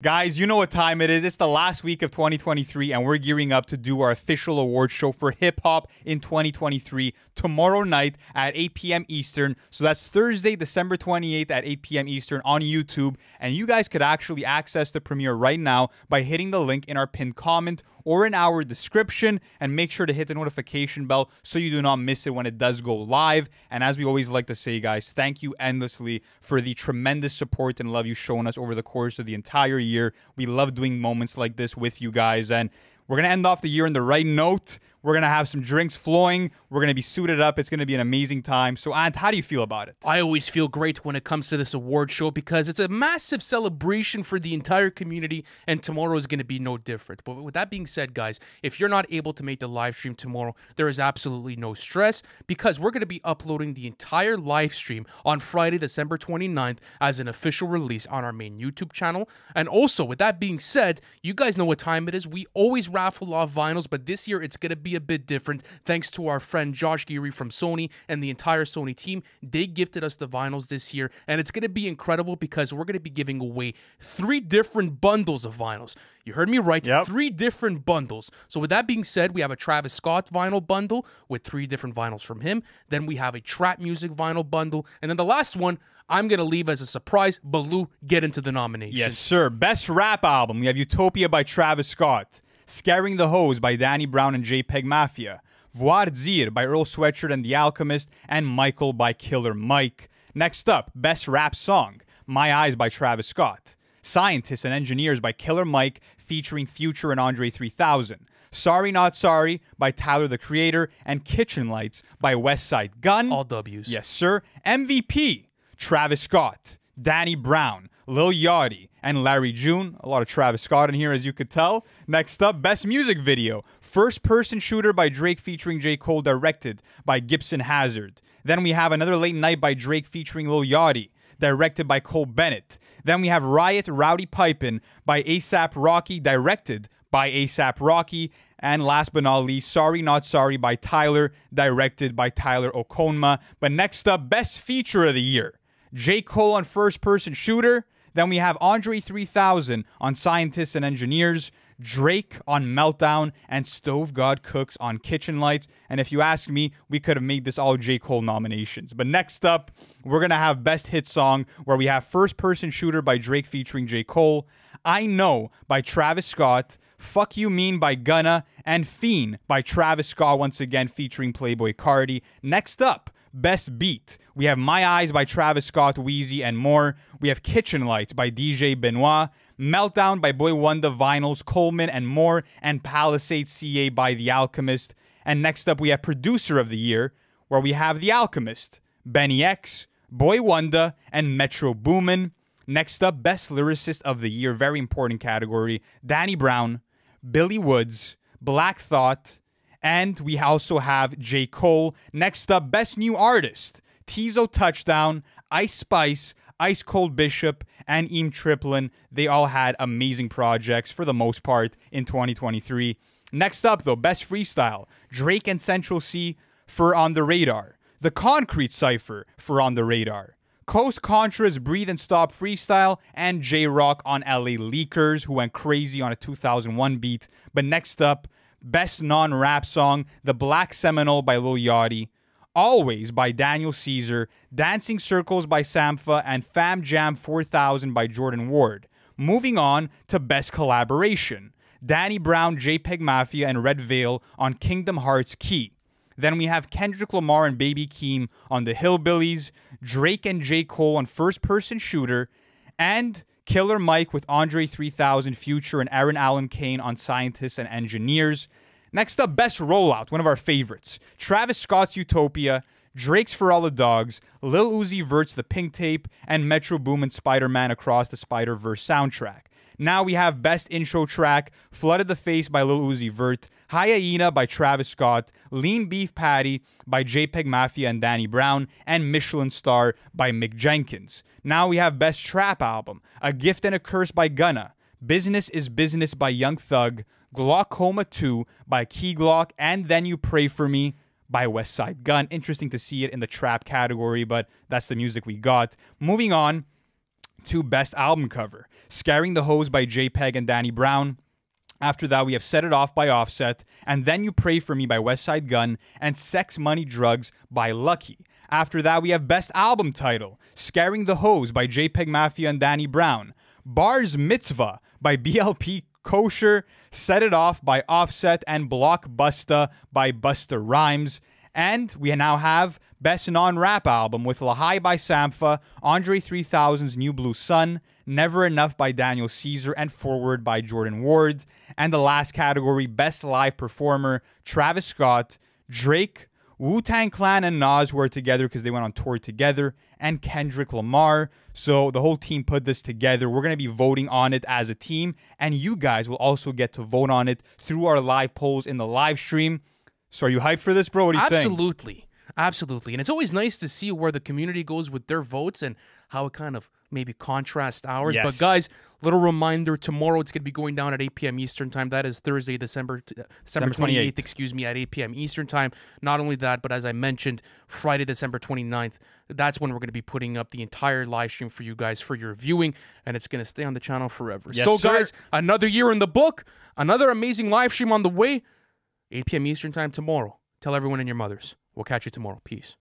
Guys, you know what time it is. It's the last week of 2023, and we're gearing up to do our official award show for hip hop in 2023 tomorrow night at 8 p.m. Eastern. So that's Thursday, December 28th at 8 p.m. Eastern on YouTube. And you guys could actually access the premiere right now by hitting the link in our pinned comment or in our description and make sure to hit the notification bell so you do not miss it when it does go live. And as we always like to say, guys, thank you endlessly for the tremendous support and love you've shown us over the course of the entire year. We love doing moments like this with you guys. And we're going to end off the year on the right note. We're going to have some drinks flowing. We're going to be suited up. It's going to be an amazing time. So, Ant, how do you feel about it? I always feel great when it comes to this award show because it's a massive celebration for the entire community, and tomorrow is going to be no different. But with that being said, guys, if you're not able to make the live stream tomorrow, there is absolutely no stress because we're going to be uploading the entire live stream on Friday, December 29th, as an official release on our main YouTube channel. And also, with that being said, you guys know what time it is. We always raffle off vinyls, but this year it's going to be be a bit different thanks to our friend Josh Geary from Sony and the entire Sony team. They gifted us the vinyls this year, and it's going to be incredible because we're going to be giving away three different bundles of vinyls. You heard me right. Yep. Three different bundles. So, with that being said, we have a Travis Scott vinyl bundle with three different vinyls from him. Then we have a trap music vinyl bundle. And then the last one, I'm going to leave as a surprise. Baloo, get into the nomination. Yes, sir. Best rap album. We have Utopia by Travis Scott. Scaring the Hoes by Danny Brown and JPEG Mafia, Voir Dire by Earl Sweatshirt and The Alchemist, and Michael by Killer Mike. Next up, Best Rap Song, My Eyes by Travis Scott. Scientists and Engineers by Killer Mike featuring Future and Andre 3000. Sorry Not Sorry by Tyler the Creator and Kitchen Lights by Westside Gunn. All W's. Yes, sir. MVP, Travis Scott, Danny Brown, Lil Yachty, and Larry June. A lot of Travis Scott in here, as you could tell. Next up, Best Music Video. First Person Shooter by Drake featuring J. Cole, directed by Gibson Hazard. Then we have Another Late Night by Drake featuring Lil Yachty, directed by Cole Bennett. Then we have Riot Rowdy Pipe'n by ASAP Rocky, directed by ASAP Rocky. And last but not least, Sorry Not Sorry by Tyler, directed by Tyler Okonma. But next up, Best Feature of the Year. J. Cole on First Person Shooter, then we have Andre 3000 on Scientists and Engineers, Drake on Meltdown, and Stove God Cooks on Kitchen Lights. And if you ask me, we could have made this all J. Cole nominations. But next up, we're going to have Best Hit Song, where we have First Person Shooter by Drake featuring J. Cole, I Know by Travis Scott, Fuck You Mean by Gunna, and Fiend by Travis Scott, once again featuring Playboi Carti. Next up, Best Beat. We have My Eyes by Travis Scott, Wheezy, and more. We have Kitchen Lights by DJ Benoit. Meltdown by Boi-1da, Vinylz, Coleman, and more. And Palisade CA by The Alchemist. And next up, we have Producer of the Year, where we have The Alchemist, BNYX, Boi-1da, and Metro Boomin. Next up, Best Lyricist of the Year, very important category. Danny Brown, Billy Woods, Black Thought, and we also have J. Cole. Next up, Best New Artist. Teezo Touchdown, Ice Spice, Ice Cold Bishop, and Eam Triplin. They all had amazing projects for the most part in 2023. Next up, though, Best Freestyle. Drake and Central Cee for On the Radar. The Concrete Cypher for On the Radar. Coast Contra's Breathe and Stop Freestyle, and Jay Rock on LA Leakers, who went crazy on a 2001 beat. But next up, Best Non Rap Song, The Black Seminole by Lil Yachty, Always by Daniel Caesar, Dancing Circles by Sampha, and Fam Jam 4000 by Jordan Ward. Moving on to Best Collaboration Danny Brown, JPEG Mafia, and Redveil on Kingdom Hearts Key. Then we have Kendrick Lamar and Baby Keem on The Hillbillies, Drake and J. Cole on First Person Shooter, and Killer Mike with Andre 3000 Future and Eryn Allen Kane on Scientists and Engineers. Next up, Best Rollout, one of our favorites. Travis Scott's Utopia, Drake's For All the Dogs, Lil Uzi Vert's The Pink Tape, and Metro Boomin Spider Man Across the Spider Verse soundtrack. Now we have Best Intro Track, Flooded the Face by Lil Uzi Vert, Hyena by Travis Scott, Lean Beef Patty by JPEG Mafia and Danny Brown, and Michelin Star by Mick Jenkins. Now we have Best Trap Album, A Gift and a Curse by Gunna, Business is Business by Young Thug, Glockoma 2 by Key Glock, and Then You Pray For Me by Westside Gunn. Interesting to see it in the trap category, but that's the music we got. Moving on, to best album cover, Scaring the Hoes by JPEG and Danny Brown. After that, we have Set It Off by Offset, and Then You Pray For Me by Westside Gunn, and Sex Money Drugs by Lucki. After that, we have Best Album Title, Scaring the Hoes by JPEG Mafia and Danny Brown, Bars Mitzvah by BLP Kosher, Set It Off by Offset, and Blockbuster by Busta Rhymes. And we now have Best Non Rap Album with Lahai by Sampha, Andre 3000's New Blue Sun, Never Enough by Daniel Caesar, and Forward by Jordan Ward. And the last category, Best Live Performer, Travis Scott, Drake, Wu Tang Clan and Nas were together because they went on tour together, and Kendrick Lamar. So the whole team put this together. We're going to be voting on it as a team, and you guys will also get to vote on it through our live polls in the live stream. So are you hyped for this, bro? What are you saying? Absolutely. Absolutely. And it's always nice to see where the community goes with their votes and how it kind of maybe contrasts ours. Yes. But guys, little reminder tomorrow it's going to be going down at 8 p.m. Eastern time. That is Thursday, December uh, December December 28th, 28th. excuse me, at 8 p.m. Eastern time. Not only that, but as I mentioned, Friday, December 29th, that's when we're going to be putting up the entire live stream for you guys for your viewing, and it's going to stay on the channel forever. Yes, so, sir. guys, another year in the book, another amazing live stream on the way. 8 p.m. Eastern time tomorrow. Tell everyone and your mothers. We'll catch you tomorrow. Peace.